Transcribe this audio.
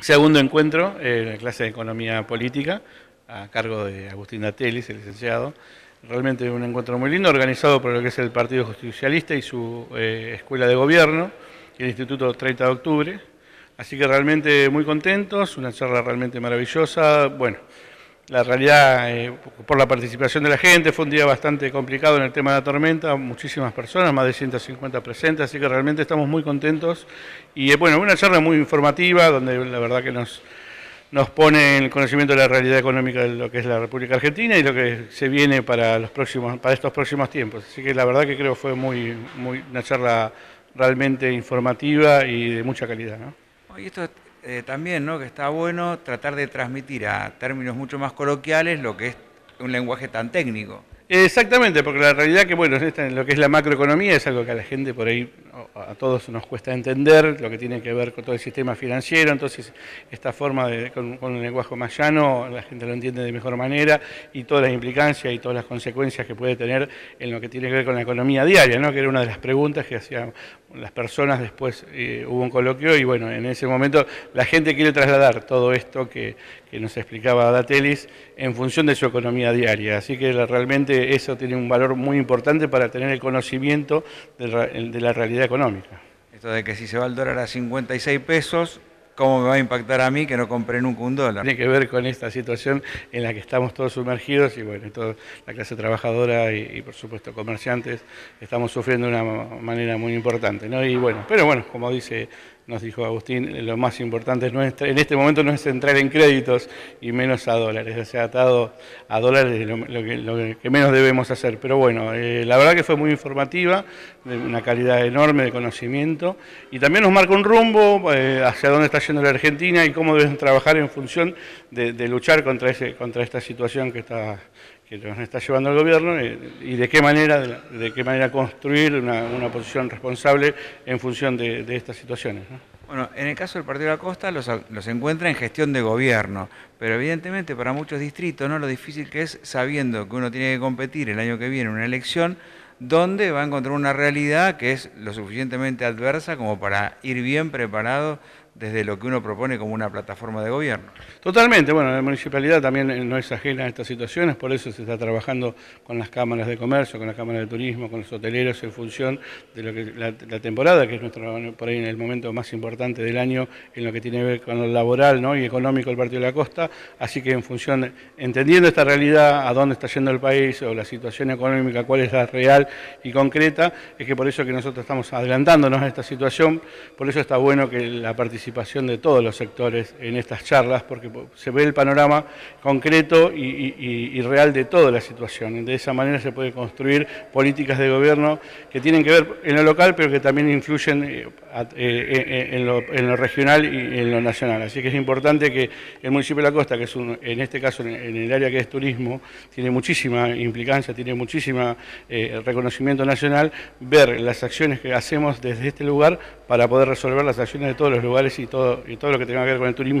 Segundo encuentro, en la clase de Economía Política, a cargo de Agustín Datelis, el licenciado. Realmente un encuentro muy lindo, organizado por lo que es el Partido Justicialista y su eh, Escuela de Gobierno, el Instituto 30 de Octubre. Así que realmente muy contentos, una charla realmente maravillosa. Bueno, la realidad, eh, por la participación de la gente, fue un día bastante complicado en el tema de la tormenta, muchísimas personas, más de 150 presentes, así que realmente estamos muy contentos. Y eh, bueno, una charla muy informativa, donde la verdad que nos, nos pone en conocimiento de la realidad económica de lo que es la República Argentina y lo que se viene para, los próximos, para estos próximos tiempos. Así que la verdad que creo fue muy, muy, una charla realmente informativa y de mucha calidad. ¿no? Eh, también, ¿no? Que está bueno tratar de transmitir a términos mucho más coloquiales lo que es un lenguaje tan técnico. Exactamente, porque la realidad que, bueno, en lo que es la macroeconomía es algo que a la gente por ahí, a todos nos cuesta entender, lo que tiene que ver con todo el sistema financiero, entonces esta forma de, con, un lenguaje más llano, la gente lo entiende de mejor manera y todas las implicancias y todas las consecuencias que puede tener en lo que tiene que ver con la economía diaria, ¿no? que era una de las preguntas que hacían las personas, después eh, hubo un coloquio y bueno, en ese momento la gente quiere trasladar todo esto que, que nos explicaba Datelis en función de su economía diaria, así que realmente eso tiene un valor muy importante para tener el conocimiento de la realidad económica. Esto de que si se va el dólar a 56 pesos, ¿cómo me va a impactar a mí que no compré nunca un dólar? Tiene que ver con esta situación en la que estamos todos sumergidos y bueno, toda la clase trabajadora y, por supuesto comerciantes estamos sufriendo de una manera muy importante. ¿no? Y bueno, pero bueno, como dice nos dijo Agustín, lo más importante es en este momento no es entrar en créditos y menos a dólares, o sea, atado a dólares lo, que, menos debemos hacer. Pero bueno, eh, la verdad que fue muy informativa, de una calidad enorme de conocimiento y también nos marca un rumbo eh, hacia dónde está yendo la Argentina y cómo deben trabajar en función de, luchar contra, ese, contra esta situación que está que nos está llevando el gobierno eh, y de qué manera, de qué manera construir una, posición responsable en función de, estas situaciones. Bueno, en el caso del Partido de la Costa los, los, encuentra en gestión de gobierno, pero evidentemente para muchos distritos ¿no? lo difícil que es sabiendo que uno tiene que competir el año que viene en una elección, donde va a encontrar una realidad que es lo suficientemente adversa como para ir bien preparado desde lo que uno propone como una plataforma de gobierno. Totalmente, bueno, la municipalidad también no es ajena a estas situaciones, por eso se está trabajando con las cámaras de comercio, con las cámaras de turismo, con los hoteleros en función de lo que la, temporada, que es nuestro por ahí en el momento más importante del año en lo que tiene que ver con lo laboral ¿no? y económico del Partido de la Costa, así que en función, entendiendo esta realidad, a dónde está yendo el país o la situación económica, cuál es la real y concreta, es que por eso que nosotros estamos adelantándonos a esta situación, por eso está bueno que la participación participación de todos los sectores en estas charlas, porque se ve el panorama concreto y, real de toda la situación. De esa manera se puede construir políticas de gobierno que tienen que ver en lo local, pero que también influyen eh, eh, eh, en, lo, regional y en lo nacional. Así que es importante que el municipio de La Costa, que es en este caso en el área que es turismo, tiene muchísima implicancia, tiene muchísimo reconocimiento nacional, ver las acciones que hacemos desde este lugar para poder resolver las acciones de todos los lugares y todo, y todo lo que tenga que ver con el turismo.